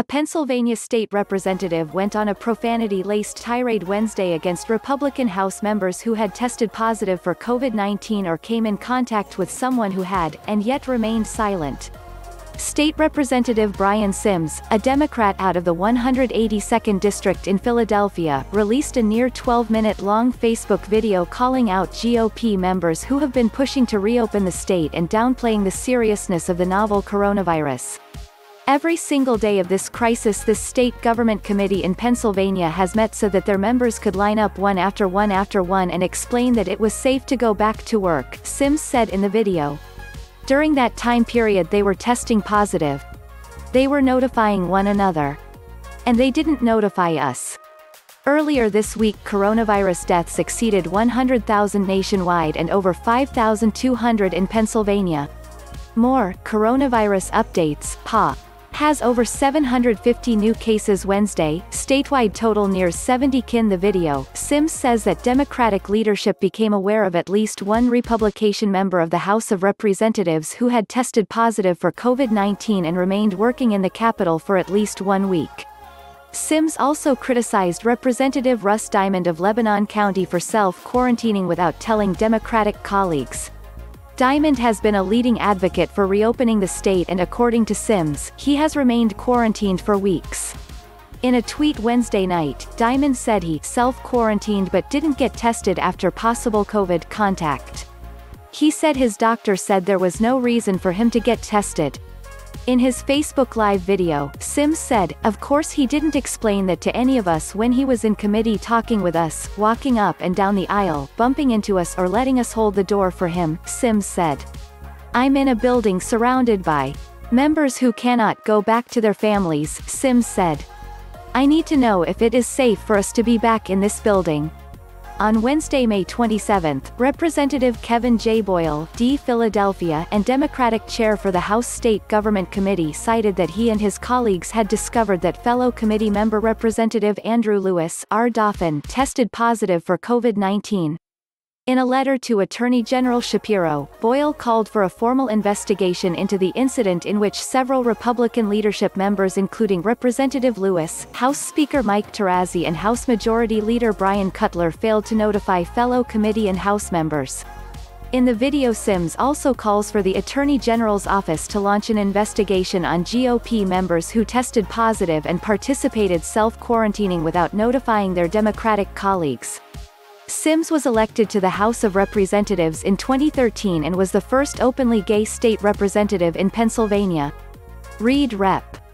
A Pennsylvania state representative went on a profanity-laced tirade Wednesday against Republican House members who had tested positive for COVID-19 or came in contact with someone who had, and yet remained silent. State Representative Brian Sims, a Democrat out of the 182nd District in Philadelphia, released a near 12-minute-long Facebook video calling out GOP members who have been pushing to reopen the state and downplaying the seriousness of the novel coronavirus. Every single day of this crisis this state government committee in Pennsylvania has met so that their members could line up one after one after one and explain that it was safe to go back to work, Sims said in the video. During that time period they were testing positive. They were notifying one another. And they didn't notify us. Earlier this week coronavirus deaths exceeded 100,000 nationwide and over 5,200 in Pennsylvania. More, coronavirus updates, PA has over 750 new cases Wednesday, statewide total near 70 kin the video. Sims says that Democratic leadership became aware of at least one Republican member of the House of Representatives who had tested positive for COVID-19 and remained working in the Capitol for at least one week. Sims also criticized Representative Russ Diamond of Lebanon County for self-quarantining without telling Democratic colleagues. Diamond has been a leading advocate for reopening the state and according to Sims, he has remained quarantined for weeks. In a tweet Wednesday night, Diamond said he self-quarantined but didn't get tested after possible COVID contact. He said his doctor said there was no reason for him to get tested, in his Facebook Live video, Sims said, of course he didn't explain that to any of us when he was in committee talking with us, walking up and down the aisle, bumping into us or letting us hold the door for him, Sims said. I'm in a building surrounded by members who cannot go back to their families, Sims said. I need to know if it is safe for us to be back in this building. On Wednesday, May 27, Representative Kevin J. Boyle, D. Philadelphia, and Democratic chair for the House State Government Committee cited that he and his colleagues had discovered that fellow committee member Representative Andrew Lewis, R. Dauphin, tested positive for COVID-19. In a letter to Attorney General Shapiro, Boyle called for a formal investigation into the incident in which several Republican leadership members including Representative Lewis, House Speaker Mike Turzai and House Majority Leader Bryan Cutler failed to notify fellow committee and House members. In the video Sims also calls for the Attorney General's office to launch an investigation on GOP members who tested positive and participated self-quarantining without notifying their Democratic colleagues. Sims was elected to the House of Representatives in 2013 and was the first openly gay state representative in Pennsylvania. Read Rep.